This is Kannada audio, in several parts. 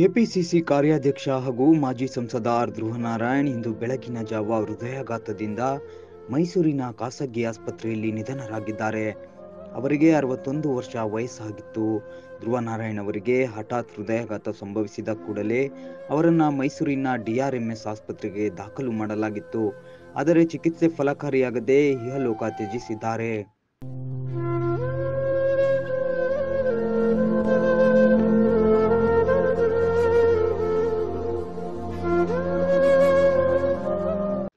ಕೆಪಿಸಿಸಿ ಕಾರ್ಯಾಧ್ಯಕ್ಷ ಹಾಗೂ ಮಾಜಿ ಸಂಸದ ಆರ್ ಧ್ರುವನಾರಾಯಣ್ ಇಂದು ಬೆಳಗಿನ ಜಾವ ಹೃದಯಾಘಾತದಿಂದ ಮೈಸೂರಿನ ಖಾಸಗಿ ಆಸ್ಪತ್ರೆಯಲ್ಲಿ ನಿಧನರಾಗಿದ್ದಾರೆ. ಅವರಿಗೆ ಅರವತ್ತೊಂದು ವರ್ಷ ವಯಸ್ಸಾಗಿತ್ತು. ಧ್ರುವನಾರಾಯಣ್ ಅವರಿಗೆ ಹಠಾತ್ ಹೃದಯಾಘಾತ ಸಂಭವಿಸಿದ ಕೂಡಲೇ ಅವರನ್ನು ಮೈಸೂರಿನ ಡಿಆರ್ಎಂಎಸ್ ಆಸ್ಪತ್ರೆಗೆ ದಾಖಲು ಮಾಡಲಾಗಿತ್ತು. ಆದರೆ ಚಿಕಿತ್ಸೆ ಫಲಕಾರಿಯಾಗದೆ ಇಹಲೋಕ ತ್ಯಜಿಸಿದ್ದಾರೆ.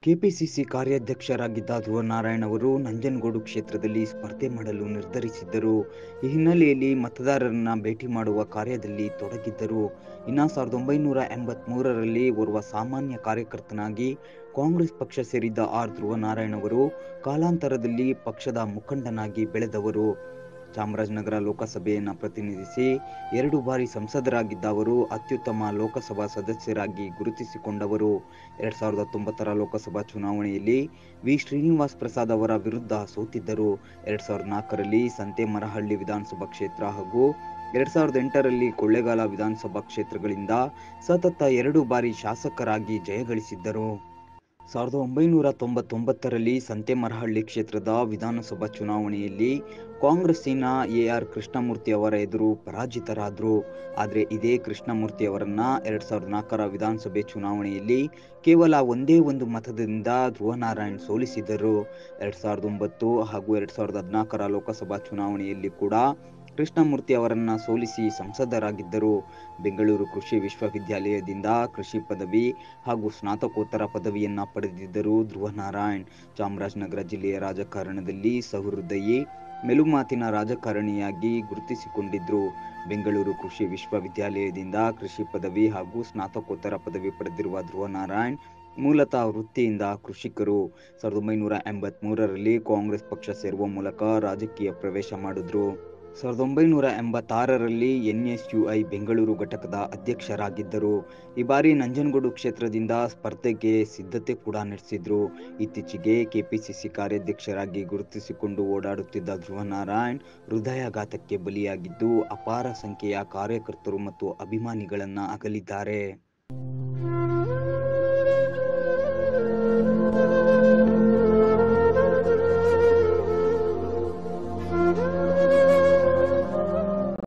ಕೆಪಿಸಿಸಿ ಕಾರ್ಯಾಧ್ಯಕ್ಷರಾಗಿದ್ದ ಧ್ರುವನಾರಾಯಣ್ ಅವರು ನಂಜನಗೂಡು ಕ್ಷೇತ್ರದಲ್ಲಿ ಸ್ಪರ್ಧೆ ಮಾಡಲು ನಿರ್ಧರಿಸಿದ್ದರು. ಈ ಹಿನ್ನೆಲೆಯಲ್ಲಿ ಮತದಾರರನ್ನ ಭೇಟಿ ಮಾಡುವ ಕಾರ್ಯದಲ್ಲಿ ತೊಡಗಿದ್ದರು. ಇನ್ನು ಸಾವಿರದ ಒಂಬೈನೂರ ಎಂಬತ್ತ್ ಮೂರರಲ್ಲಿ ಓರ್ವ ಸಾಮಾನ್ಯ ಕಾರ್ಯಕರ್ತನಾಗಿ ಕಾಂಗ್ರೆಸ್ ಪಕ್ಷ ಸೇರಿದ್ದ ಆರ್ ಧ್ರುವನಾರಾಯಣ್ ಅವರು ಕಾಲಾಂತರದಲ್ಲಿ ಪಕ್ಷದ ಮುಖಂಡನಾಗಿ ಬೆಳೆದವರು. ಚಾಮರಾಜನಗರ ಲೋಕಸಭೆಯನ್ನು ಪ್ರತಿನಿಧಿಸಿ ಎರಡು ಬಾರಿ ಸಂಸದರಾಗಿದ್ದ ಅವರು ಅತ್ಯುತ್ತಮ ಲೋಕಸಭಾ ಸದಸ್ಯರಾಗಿ ಗುರುತಿಸಿಕೊಂಡವರು. ಎರಡ್ ಸಾವಿರದ ಹತ್ತೊಂಬತ್ತರ ಲೋಕಸಭಾ ಚುನಾವಣೆಯಲ್ಲಿ ವಿ. ಶ್ರೀನಿವಾಸ್ ಪ್ರಸಾದ್ ಅವರ ವಿರುದ್ಧ ಸೋತಿದ್ದರು. ಎರಡ್ ಸಾವಿರದ ನಾಲ್ಕರಲ್ಲಿ ಸಂತೆಮರಹಳ್ಳಿ ವಿಧಾನಸಭಾ ಕ್ಷೇತ್ರ ಹಾಗೂ ಎರಡ್ ಸಾವಿರದ ಎಂಟರಲ್ಲಿ ಕೊಳ್ಳೇಗಾಲ ವಿಧಾನಸಭಾ ಕ್ಷೇತ್ರಗಳಿಂದ ಸತತ ಎರಡು ಬಾರಿ ಶಾಸಕರಾಗಿ ಜಯಗಳಿಸಿದ್ದರು. ಸಾವಿರದ ಒಂಬೈನೂರ ತೊಂಬತ್ತೊಂಬತ್ತರಲ್ಲಿ ಸಂತೆಮರಹಳ್ಳಿ ಕ್ಷೇತ್ರದ ವಿಧಾನಸಭಾ ಚುನಾವಣೆಯಲ್ಲಿ ಕಾಂಗ್ರೆಸ್ಸಿನ ಎ ಆರ್ ಕೃಷ್ಣಮೂರ್ತಿ ಅವರ ಎದುರು ಪರಾಜಿತರಾದರು. ಆದರೆ ಇದೇ ಕೃಷ್ಣಮೂರ್ತಿ ಅವರನ್ನ ಎರಡ್ ಸಾವಿರದ ನಾಲ್ಕರ ವಿಧಾನಸಭೆ ಚುನಾವಣೆಯಲ್ಲಿ ಕೇವಲ ಒಂದೇ ಒಂದು ಮತದಿಂದ ಧ್ರುವನಾರಾಯಣ್ ಸೋಲಿಸಿದರು. ಎರಡ್ ಸಾವಿರದ ಒಂಬತ್ತು ಹಾಗೂ ಎರಡ್ ಸಾವಿರದ ಹದಿನಾಲ್ಕರ ಲೋಕಸಭಾ ಚುನಾವಣೆಯಲ್ಲಿ ಕೂಡ ಕೃಷ್ಣಮೂರ್ತಿ ಅವರನ್ನ ಸೋಲಿಸಿ ಸಂಸದರಾಗಿದ್ದರು. ಬೆಂಗಳೂರು ಕೃಷಿ ವಿಶ್ವವಿದ್ಯಾಲಯದಿಂದ ಕೃಷಿ ಪದವಿ ಹಾಗೂ ಸ್ನಾತಕೋತ್ತರ ಪದವಿಯನ್ನ ಪಡೆದಿದ್ದರು ಧ್ರುವನಾರಾಯಣ್. ಚಾಮರಾಜನಗರ ಜಿಲ್ಲೆಯ ರಾಜಕಾರಣದಲ್ಲಿ ಸಹೃದಯಿ, ಮೆಲುಮಾತಿನ ರಾಜಕಾರಣಿಯಾಗಿ ಗುರುತಿಸಿಕೊಂಡಿದ್ರು. ಬೆಂಗಳೂರು ಕೃಷಿ ವಿಶ್ವವಿದ್ಯಾಲಯದಿಂದ ಕೃಷಿ ಪದವಿ ಹಾಗೂ ಸ್ನಾತಕೋತ್ತರ ಪದವಿ ಪಡೆದಿರುವ ಧ್ರುವನಾರಾಯಣ್ ಮೂಲತಃ ವೃತ್ತಿಯಿಂದ ಕೃಷಿಕರು. ಸಾವಿರದ ಒಂಬೈನೂರ ಎಂಬತ್ಮೂರರಲ್ಲಿ ಕಾಂಗ್ರೆಸ್ ಪಕ್ಷ ಸೇರುವ ಮೂಲಕ ರಾಜಕೀಯ ಪ್ರವೇಶ ಮಾಡಿದ್ರು. ಸಾವಿರದ ಒಂಬೈನೂರ ಎಂಬತ್ತಾರರಲ್ಲಿ N S U I Bengaluru ಘಟಕದ ಅಧ್ಯಕ್ಷರಾಗಿದ್ದರು. ಈ ಬಾರಿ ನಂಜನಗೂಡು ಕ್ಷೇತ್ರದಿಂದ ಸ್ಪರ್ಧೆಗೆ ಸಿದ್ಧತೆ ಕೂಡ ನಡೆಸಿದ್ರು. ಇತ್ತೀಚೆಗೆ ಕೆಪಿಸಿಸಿ ಕಾರ್ಯಾಧ್ಯಕ್ಷರಾಗಿ ಗುರುತಿಸಿಕೊಂಡು ಓಡಾಡುತ್ತಿದ್ದ ಧ್ರುವನಾರಾಯಣ್ ಹೃದಯಾಘಾತಕ್ಕೆ ಬಲಿಯಾಗಿದ್ದು, ಅಪಾರ ಸಂಖ್ಯೆಯ ಕಾರ್ಯಕರ್ತರು ಮತ್ತು ಅಭಿಮಾನಿಗಳನ್ನು ಅಗಲಿದ್ದಾರೆ.